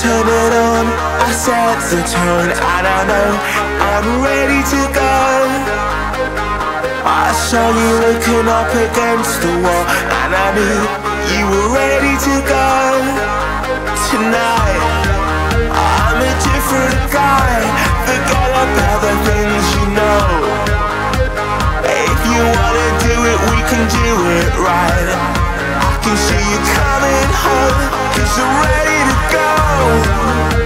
Turn it on, I set the tone, I know I'm ready to go. I saw you looking up against the wall, and I knew you were ready to go. Can see you coming home, cause you're ready to go.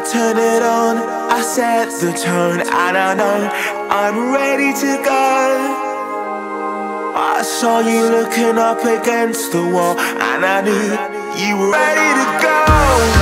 I turn it on, I set the tone, I know I'm ready to go. I saw you looking up against the wall, and I knew you were ready to go.